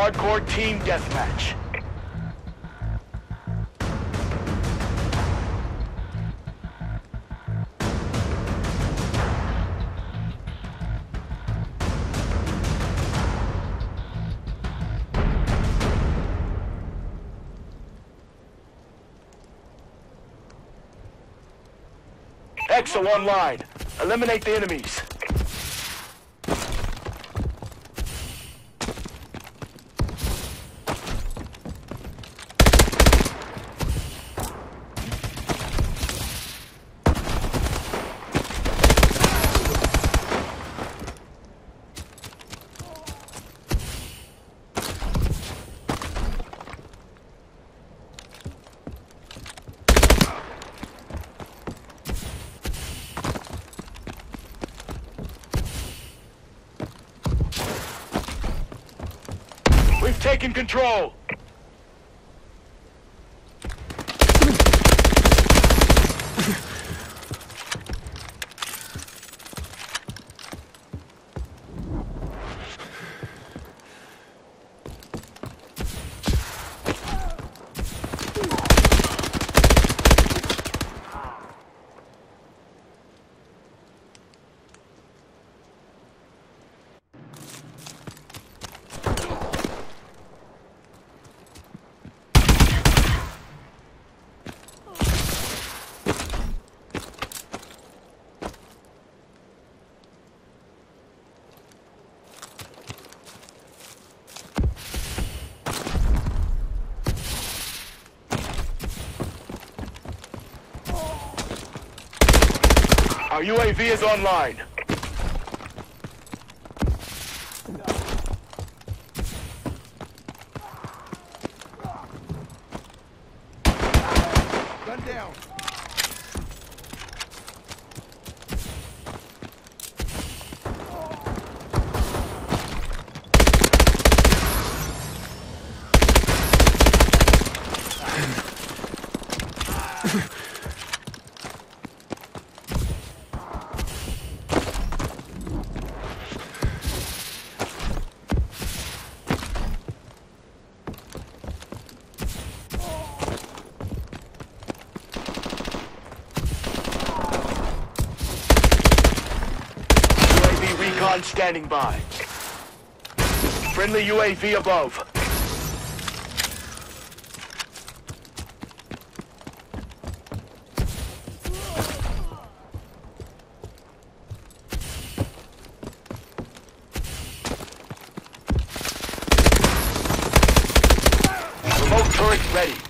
Hardcore team deathmatch. Exo online. Eliminate the enemies. We've taken control. Our UAV is online. Standing by. Friendly UAV above. Remote turret ready.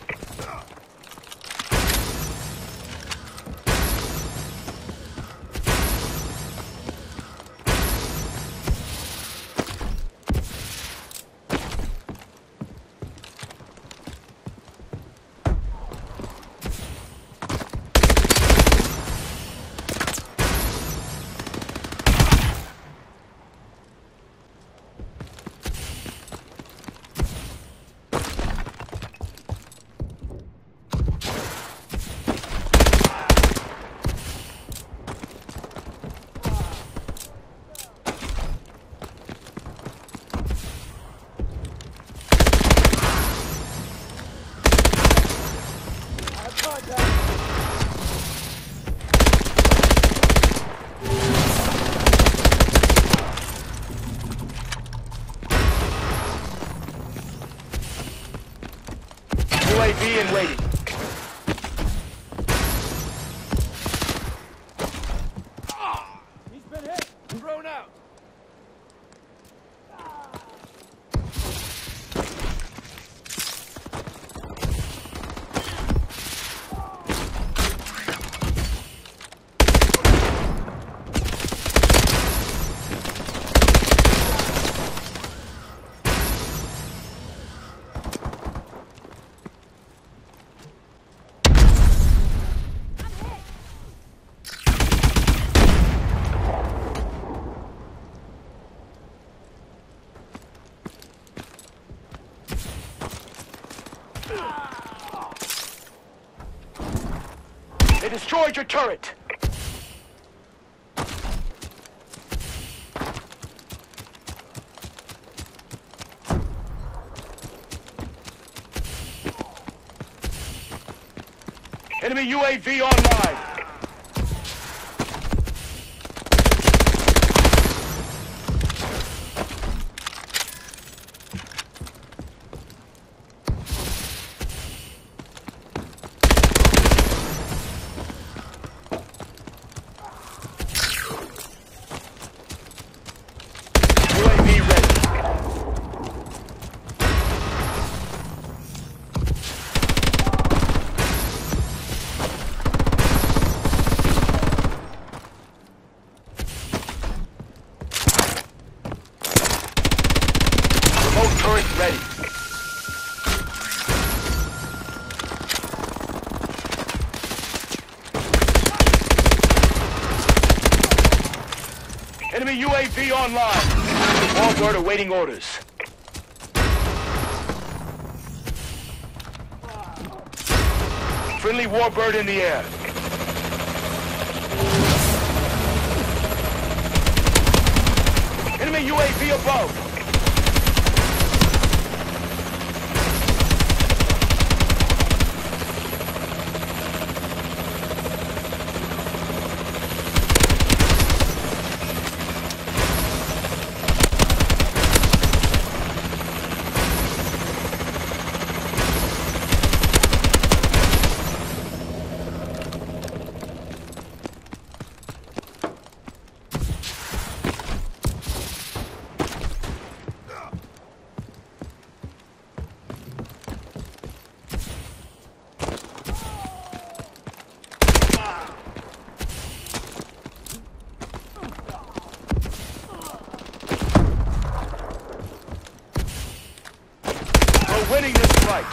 destroyed your turret. Enemy UAV online. Enemy UAV online. Warbird awaiting orders. Friendly Warbird in the air. Enemy UAV above. Winning this fight.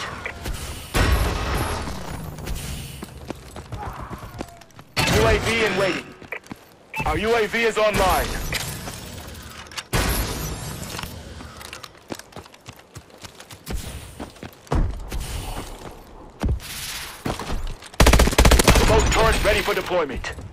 UAV in waiting. Our UAV is online. Remote turret ready for deployment.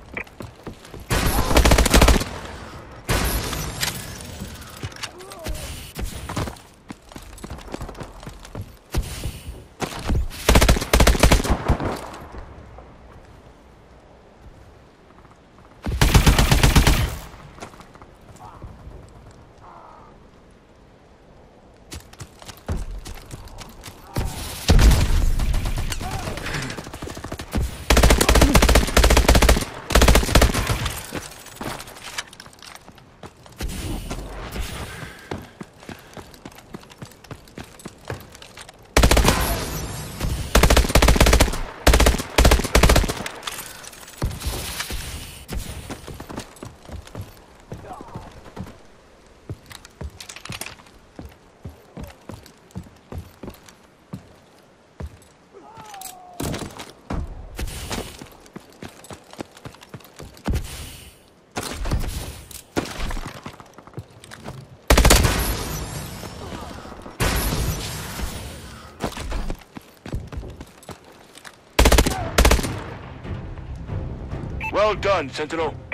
Well done, Sentinel.